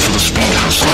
To the speed house.